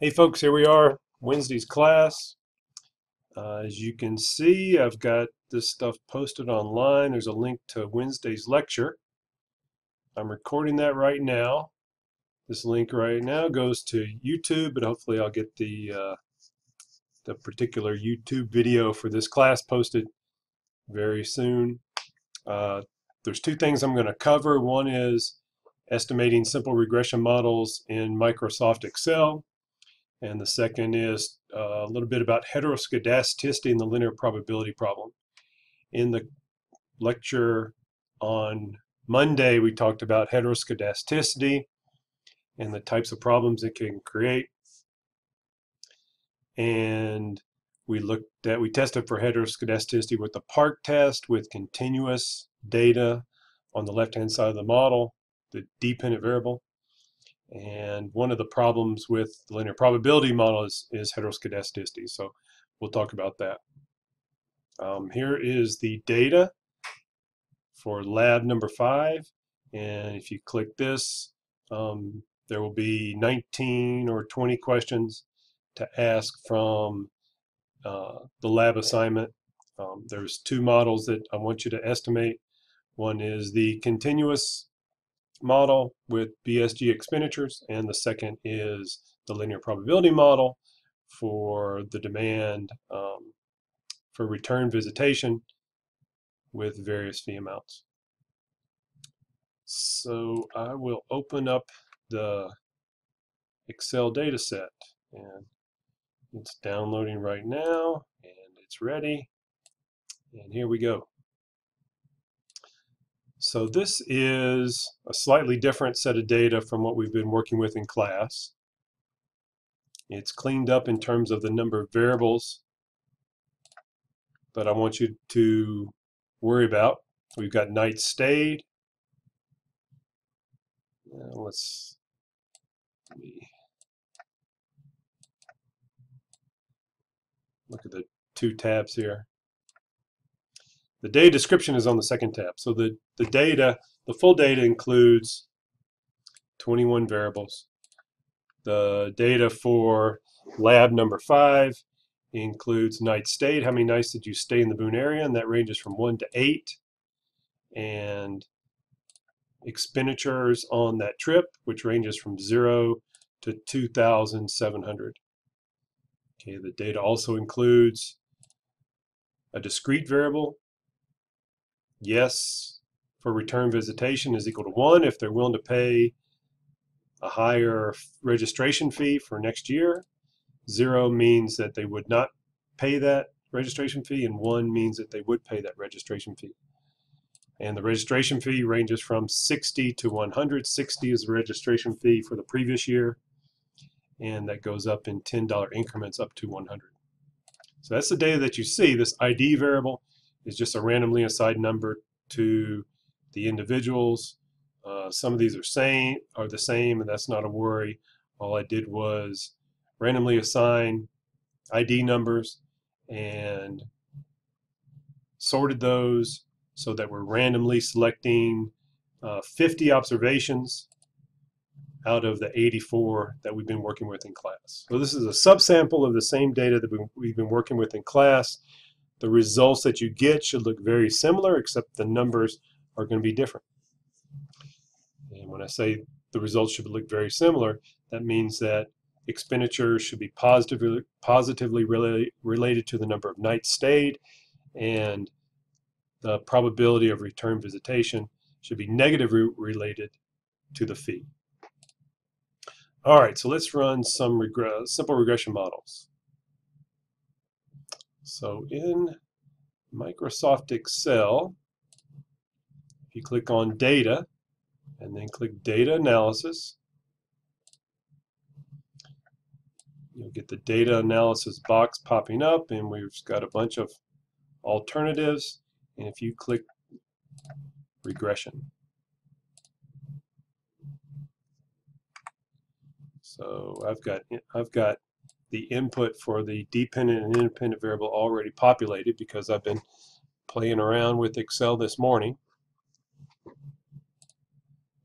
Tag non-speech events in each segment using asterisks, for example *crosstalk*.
Hey folks, here we are, Wednesday's class. Uh, as you can see, I've got this stuff posted online. There's a link to Wednesday's lecture. I'm recording that right now. This link right now goes to YouTube, but hopefully I'll get the uh, the particular YouTube video for this class posted very soon. Uh, there's two things I'm going to cover. One is estimating simple regression models in Microsoft Excel. And the second is uh, a little bit about heteroscedasticity and the linear probability problem. In the lecture on Monday, we talked about heteroscedasticity and the types of problems it can create. And we looked at, we tested for heteroscedasticity with the Park test with continuous data on the left-hand side of the model, the dependent variable. And one of the problems with the linear probability model is, is heteroscedasticity. So we'll talk about that. Um, here is the data for lab number five. And if you click this, um, there will be 19 or 20 questions to ask from uh, the lab assignment. Um, there's two models that I want you to estimate. One is the continuous model with BSG expenditures, and the second is the linear probability model for the demand um, for return visitation with various fee amounts. So I will open up the Excel data set and it's downloading right now and it's ready and here we go. So this is a slightly different set of data from what we've been working with in class. It's cleaned up in terms of the number of variables that I want you to worry about. We've got night stayed. Now uh, let's let look at the two tabs here. The data description is on the second tab. So the, the data, the full data includes 21 variables. The data for lab number five includes night stayed. How many nights did you stay in the Boone area? And that ranges from one to eight. And expenditures on that trip, which ranges from zero to 2,700. Okay, the data also includes a discrete variable, yes for return visitation is equal to 1 if they're willing to pay a higher registration fee for next year. 0 means that they would not pay that registration fee, and 1 means that they would pay that registration fee. And the registration fee ranges from 60 to 100. 60 is the registration fee for the previous year, and that goes up in $10 increments up to 100. So that's the data that you see. This ID variable is just a randomly assigned number to the individuals. Uh, some of these are same are the same, and that's not a worry. All I did was randomly assign ID numbers and sorted those so that we're randomly selecting uh, 50 observations out of the 84 that we've been working with in class. So this is a subsample of the same data that we've been working with in class the results that you get should look very similar, except the numbers are going to be different. And when I say the results should look very similar, that means that expenditures should be positively, positively related, related to the number of nights stayed, and the probability of return visitation should be negatively related to the fee. All right, so let's run some simple regression models. So in Microsoft Excel, if you click on Data, and then click Data Analysis, you'll get the Data Analysis box popping up, and we've got a bunch of alternatives. And if you click Regression, so I've got I've got the input for the dependent and independent variable already populated because I've been playing around with Excel this morning.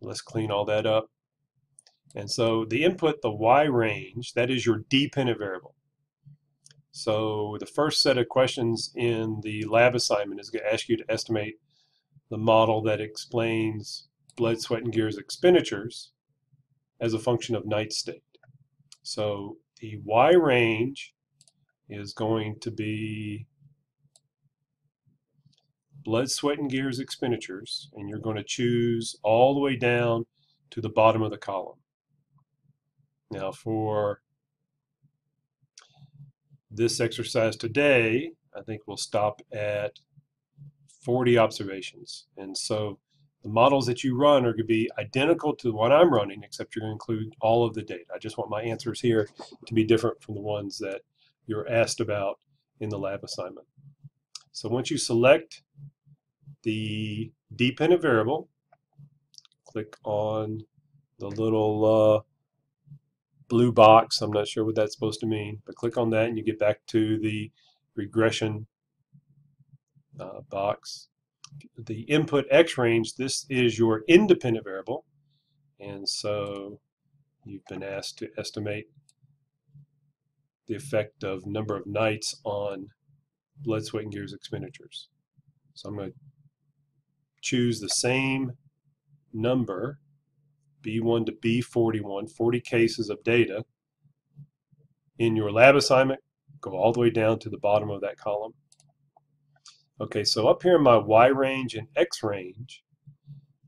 Let's clean all that up. And so the input, the y range, that is your dependent variable. So the first set of questions in the lab assignment is going to ask you to estimate the model that explains blood, sweat, and gears expenditures as a function of night state. So the y range is going to be blood, sweat, and gears expenditures, and you're going to choose all the way down to the bottom of the column. Now for this exercise today, I think we'll stop at 40 observations. And so the models that you run are going to be identical to what I'm running, except you're going to include all of the data. I just want my answers here to be different from the ones that you're asked about in the lab assignment. So once you select the dependent variable, click on the little uh, blue box. I'm not sure what that's supposed to mean, but click on that and you get back to the regression uh, box. The input X range, this is your independent variable. And so you've been asked to estimate the effect of number of nights on blood, sweat, and gears expenditures. So I'm going to choose the same number, B1 to B41, 40 cases of data, in your lab assignment, go all the way down to the bottom of that column. Okay, so up here in my Y range and X range,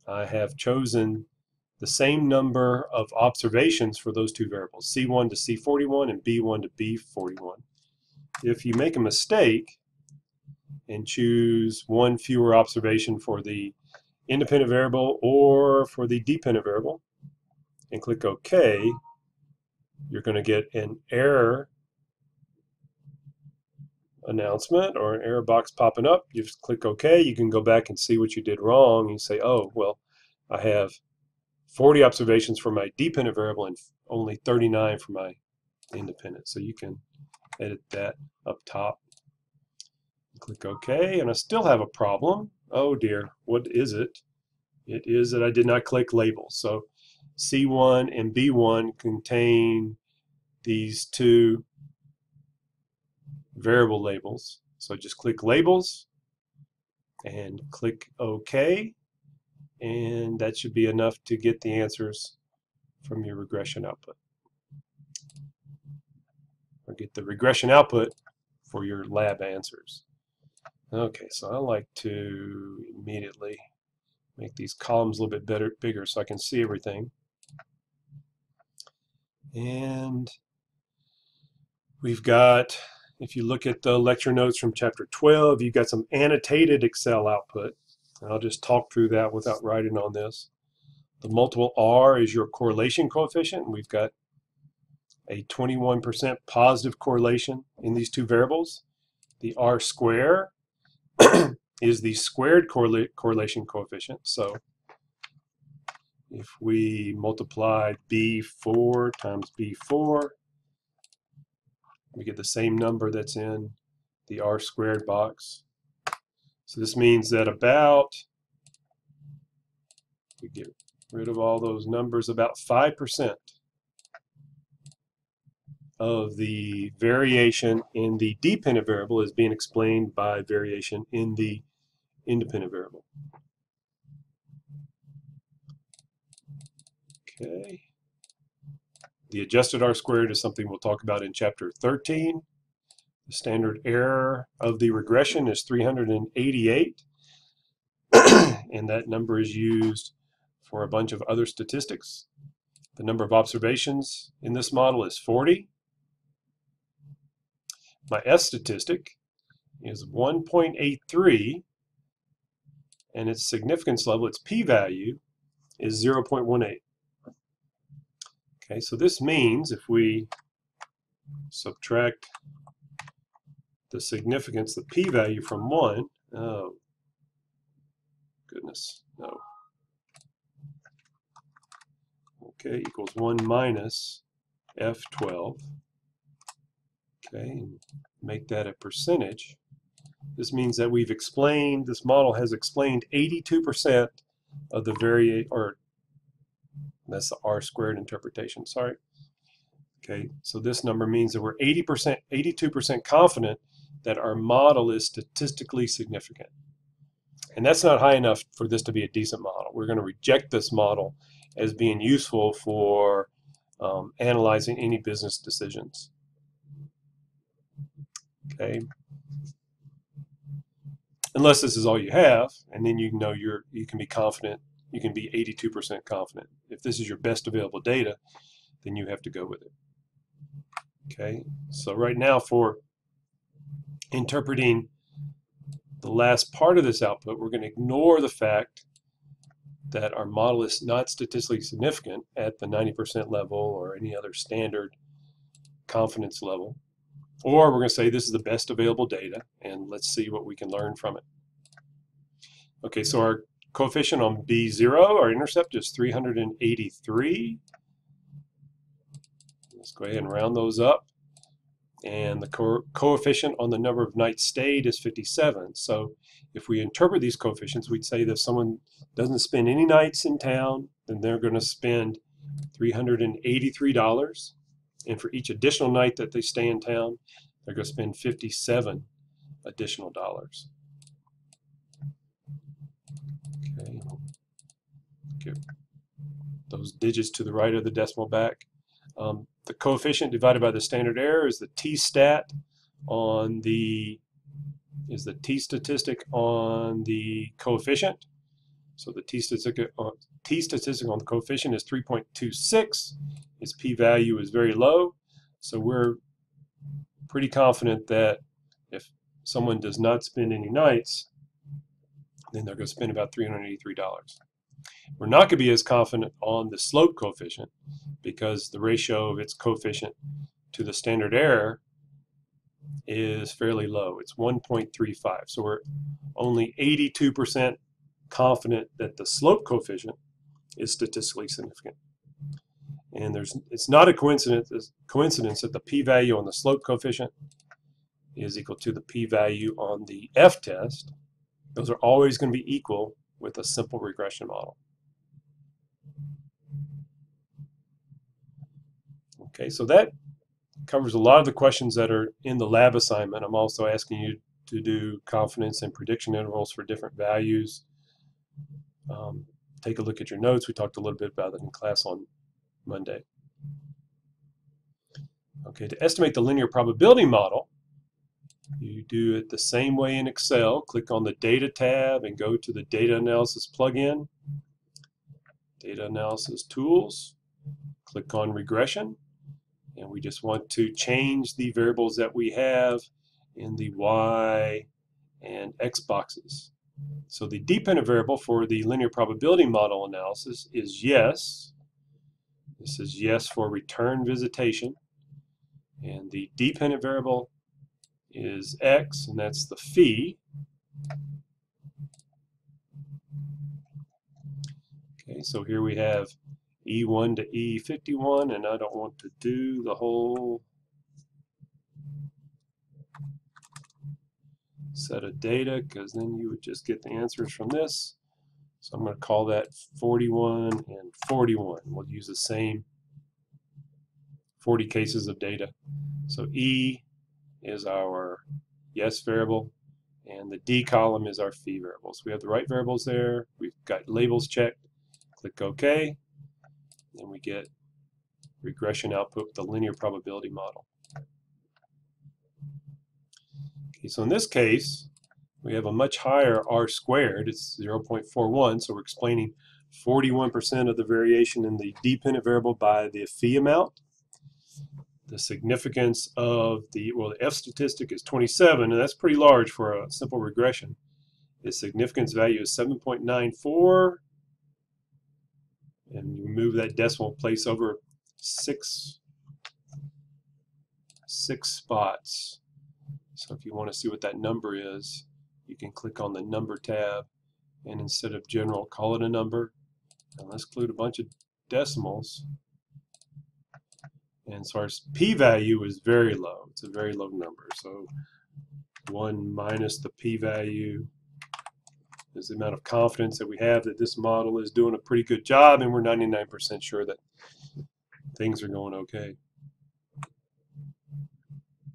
I have chosen the same number of observations for those two variables, C1 to C41 and B1 to B41. If you make a mistake and choose one fewer observation for the independent variable or for the dependent variable and click OK, you're going to get an error announcement or an error box popping up. You just click OK. You can go back and see what you did wrong. You say, oh, well, I have 40 observations for my dependent variable and only 39 for my independent. So you can edit that up top. Click OK, and I still have a problem. Oh dear, what is it? It is that I did not click labels. So C1 and B1 contain these two variable labels. So just click labels and click OK and that should be enough to get the answers from your regression output or get the regression output for your lab answers. Okay, so I like to immediately make these columns a little bit better, bigger so I can see everything. And we've got, if you look at the lecture notes from chapter 12, you've got some annotated Excel output. I'll just talk through that without writing on this. The multiple R is your correlation coefficient. We've got a 21% positive correlation in these two variables. The R square *clears throat* is the squared correla correlation coefficient. So if we multiply B4 times B4, we get the same number that's in the R squared box. So this means that about, we get rid of all those numbers, about 5% of the variation in the dependent variable is being explained by variation in the independent variable. Okay. The adjusted R squared is something we'll talk about in chapter 13. The standard error of the regression is 388, *clears throat* and that number is used for a bunch of other statistics. The number of observations in this model is 40. My F statistic is 1.83, and its significance level, its p-value, is 0.18. Okay, so this means if we subtract the significance, the p-value from 1, oh, goodness, no. Okay, equals 1 minus F12. Okay, and make that a percentage. This means that we've explained, this model has explained 82% of the vari or That's the R squared interpretation, sorry. Okay, so this number means that we're 80%, 82% confident that our model is statistically significant. And that's not high enough for this to be a decent model. We're going to reject this model as being useful for um, analyzing any business decisions. Okay. Unless this is all you have, and then you know you're you can be confident, you can be 82% confident. If this is your best available data, then you have to go with it. Okay, so right now for interpreting the last part of this output, we're going to ignore the fact that our model is not statistically significant at the 90% level or any other standard confidence level. Or we're going to say this is the best available data and let's see what we can learn from it. Okay, so our coefficient on B0, our intercept is 383. Let's go ahead and round those up. And the co coefficient on the number of nights stayed is 57. So if we interpret these coefficients, we'd say that if someone doesn't spend any nights in town, then they're going to spend $383. And for each additional night that they stay in town, they're going to spend 57 additional dollars. Okay. Get those digits to the right of the decimal back. Um, the coefficient divided by the standard error is the t-stat on the is the t-statistic on the coefficient. So the t-statistic uh, t-statistic on the coefficient is 3.26. Its p-value is very low. So we're pretty confident that if someone does not spend any nights, then they're going to spend about $383. We're not going to be as confident on the slope coefficient because the ratio of its coefficient to the standard error is fairly low. It's 1.35. So we're only 82% confident that the slope coefficient is statistically significant. And there's it's not a coincidence coincidence that the p-value on the slope coefficient is equal to the p-value on the f-test. Those are always going to be equal with a simple regression model. Okay, so that covers a lot of the questions that are in the lab assignment. I'm also asking you to do confidence and prediction intervals for different values. Um, take a look at your notes. We talked a little bit about it in class on Monday. Okay, to estimate the linear probability model, you do it the same way in Excel. Click on the Data tab and go to the Data Analysis plugin. Data Analysis Tools. Click on Regression. And we just want to change the variables that we have in the Y and X boxes. So the dependent variable for the linear probability model analysis is yes. This is yes for return visitation. And the dependent variable is x, and that's the fee. Okay, so here we have E1 to E51, and I don't want to do the whole set of data because then you would just get the answers from this. So I'm going to call that 41 and 41. We'll use the same 40 cases of data. So E is our yes variable, and the D column is our fee variable. So we have the right variables there. We've got labels checked. Click OK, and we get regression output with the linear probability model. Okay, so in this case, we have a much higher R squared. It's 0.41, so we're explaining 41% of the variation in the dependent variable by the fee amount the significance of the, well, the F statistic is 27, and that's pretty large for a simple regression. The significance value is 7.94, and you move that decimal place over six, six spots. So if you want to see what that number is, you can click on the number tab, and instead of general, call it a number, and let's include a bunch of decimals. And so our p-value is very low. It's a very low number. So 1 minus the p-value is the amount of confidence that we have that this model is doing a pretty good job and we're 99% sure that things are going okay.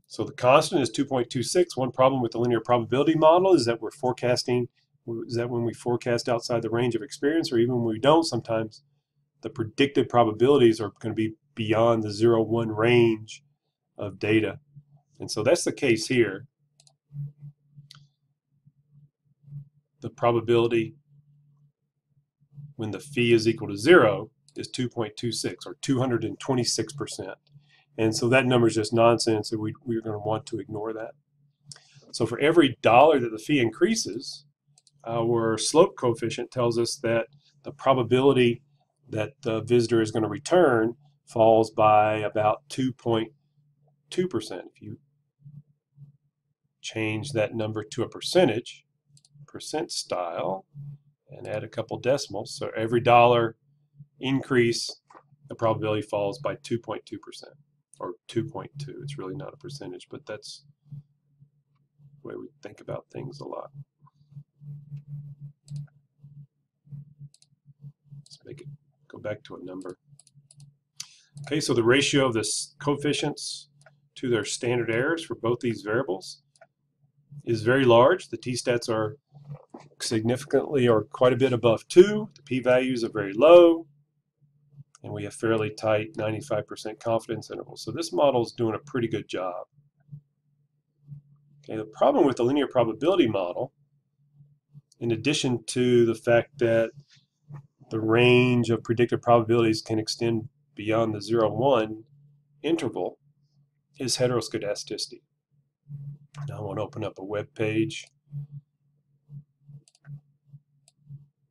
So the constant is 2.26. One problem with the linear probability model is that we're forecasting, is that when we forecast outside the range of experience or even when we don't, sometimes the predicted probabilities are going to be beyond the zero one range of data. And so that's the case here. The probability when the fee is equal to 0 is 2.26 or 226%. And so that number is just nonsense and we, we're going to want to ignore that. So for every dollar that the fee increases, our slope coefficient tells us that the probability that the visitor is going to return falls by about 2.2%. If you change that number to a percentage, percent style, and add a couple decimals, so every dollar increase, the probability falls by 2.2% or 2.2. It's really not a percentage, but that's the way we think about things a lot. Let's make it go back to a number. Okay, so the ratio of the coefficients to their standard errors for both these variables is very large. The t-stats are significantly or quite a bit above 2. The p-values are very low. And we have fairly tight 95% confidence intervals. So this model is doing a pretty good job. Okay, the problem with the linear probability model, in addition to the fact that the range of predicted probabilities can extend beyond the 0, 1 interval is heteroscedasticity. Now I want to open up a web page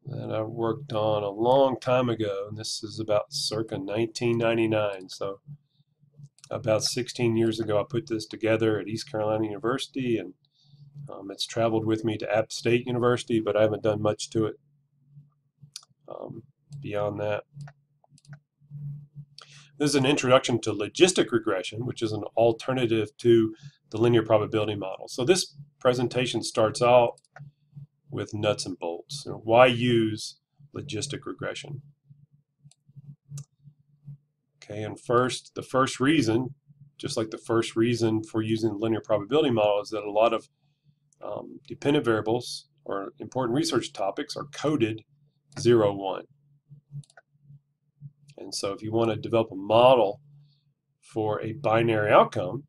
that I worked on a long time ago, and this is about circa 1999. So about 16 years ago, I put this together at East Carolina University, and um, it's traveled with me to App State University, but I haven't done much to it um, beyond that. This is an introduction to logistic regression, which is an alternative to the linear probability model. So this presentation starts out with nuts and bolts. You know, why use logistic regression? Okay, and first, the first reason, just like the first reason for using the linear probability model is that a lot of um, dependent variables or important research topics are coded 0, 1. And so if you want to develop a model for a binary outcome,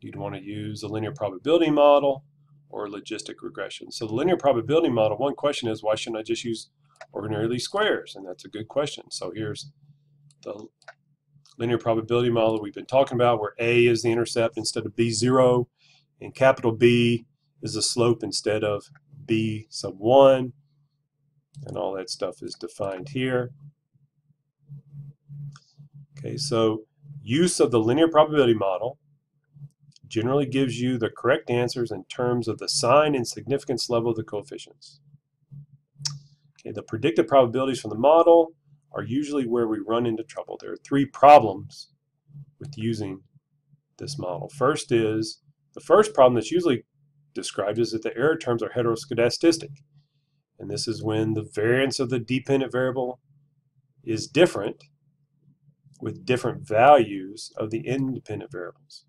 you'd want to use a linear probability model or logistic regression. So the linear probability model, one question is, why shouldn't I just use ordinary least squares? And that's a good question. So here's the linear probability model we've been talking about, where A is the intercept instead of B0, and capital B is the slope instead of B sub 1, and all that stuff is defined here. Okay, so use of the linear probability model generally gives you the correct answers in terms of the sign and significance level of the coefficients. Okay, the predicted probabilities from the model are usually where we run into trouble. There are three problems with using this model. First is, the first problem that's usually described is that the error terms are heteroscedastic. And this is when the variance of the dependent variable is different with different values of the independent variables.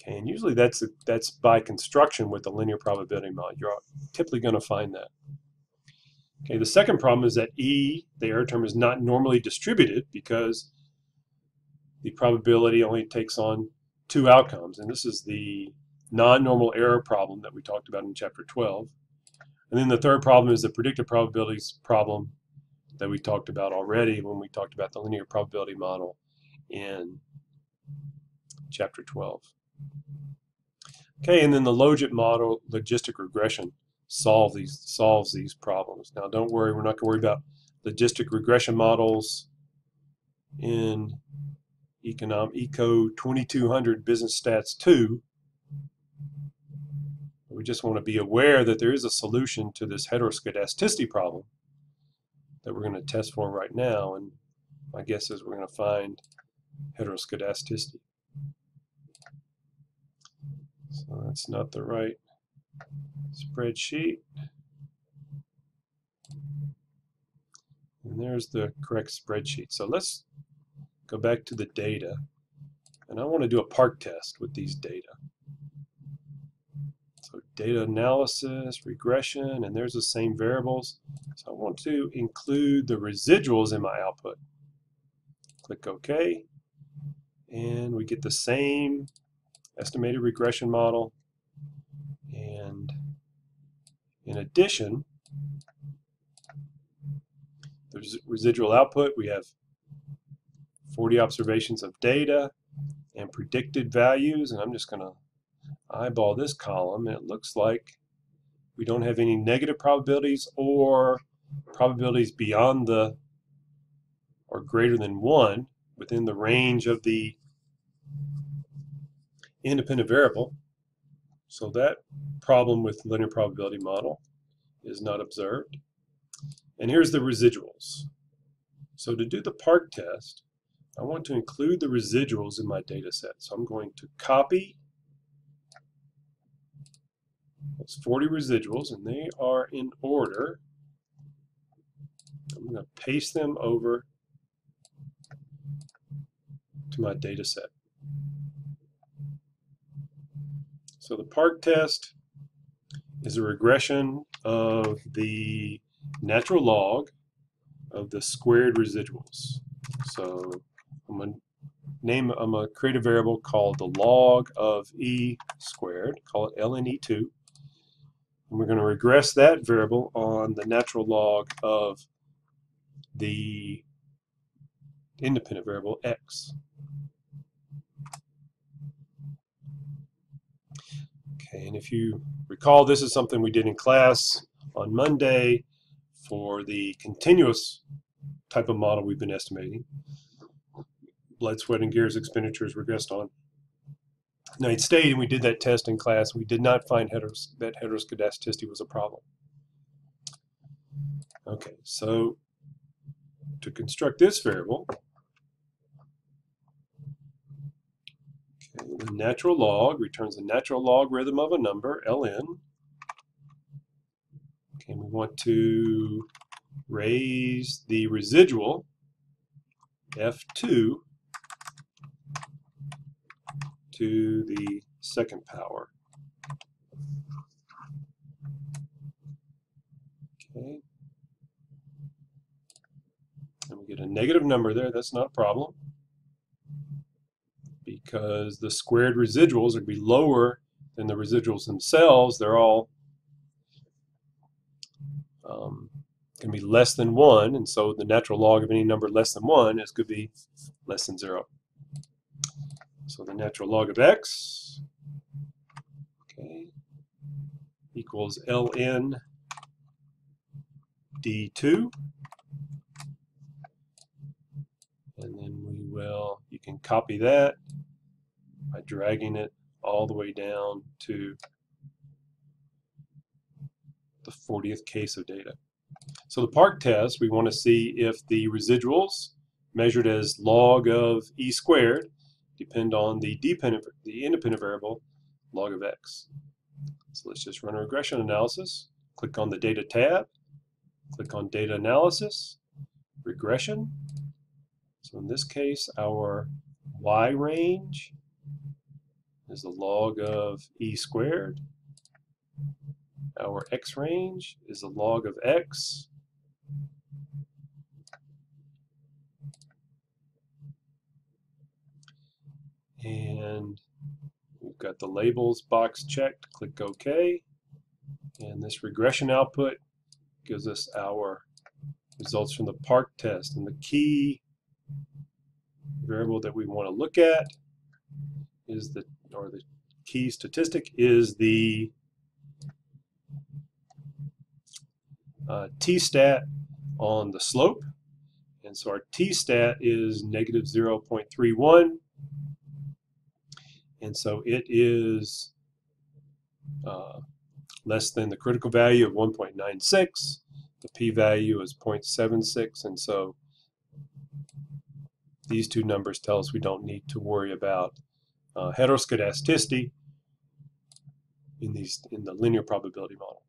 Okay, and usually that's that's by construction with the linear probability model. You're typically going to find that. Okay, the second problem is that E, the error term, is not normally distributed because the probability only takes on two outcomes. And this is the non-normal error problem that we talked about in chapter 12. And then the third problem is the predictive probabilities problem that we talked about already when we talked about the linear probability model in chapter 12. Okay, and then the logit model, logistic regression, these solves these problems. Now, don't worry, we're not going to worry about logistic regression models in Econom Eco 2200 Business Stats 2. We just want to be aware that there is a solution to this heteroscedasticity problem that we're going to test for right now, and my guess is we're going to find heteroscedasticity. So that's not the right spreadsheet. And there's the correct spreadsheet. So let's go back to the data. And I want to do a park test with these data. So data analysis, regression, and there's the same variables. So I want to include the residuals in my output. Click OK. And we get the same estimated regression model. And in addition, the residual output, we have 40 observations of data and predicted values. And I'm just going to eyeball this column. And it looks like we don't have any negative probabilities or probabilities beyond the or greater than 1 within the range of the independent variable. So that problem with linear probability model is not observed. And here's the residuals. So to do the park test, I want to include the residuals in my data set. So I'm going to copy those 40 residuals, and they are in order. I'm going to paste them over to my data set. So the park test is a regression of the natural log of the squared residuals. So I'm going to name, I'm going to create a variable called the log of e squared, call it lne2. And we're going to regress that variable on the natural log of the independent variable x. Okay, and if you recall, this is something we did in class on Monday for the continuous type of model we've been estimating. Blood, sweat, and gears expenditures regressed on Night State, and we did that test in class. We did not find heteros that heteroscedasticity was a problem. Okay, so to construct this variable, The natural log returns the natural logarithm of a number, ln. Okay, we want to raise the residual, f2, to the second power. Okay. And we get a negative number there, that's not a problem because the squared residuals are going to be lower than the residuals themselves. They're all um, can be less than 1, and so the natural log of any number less than 1 is going to be less than 0. So the natural log of x okay, equals ln d2. And then we will, you can copy that by dragging it all the way down to the 40th case of data. So the park test, we want to see if the residuals measured as log of e squared depend on the dependent, the independent variable log of x. So let's just run a regression analysis. Click on the data tab, click on data analysis, regression. So in this case, our y range is the log of e squared. Our x range is the log of x. And we've got the labels box checked. Click OK. And this regression output gives us our results from the park test. And the key variable that we want to look at is the or the key statistic is the uh, t-stat on the slope. And so our t-stat is negative 0.31. And so it is uh, less than the critical value of 1.96. The p-value is 0.76. And so these two numbers tell us we don't need to worry about uh, heteroscedasticity in these in the linear probability model.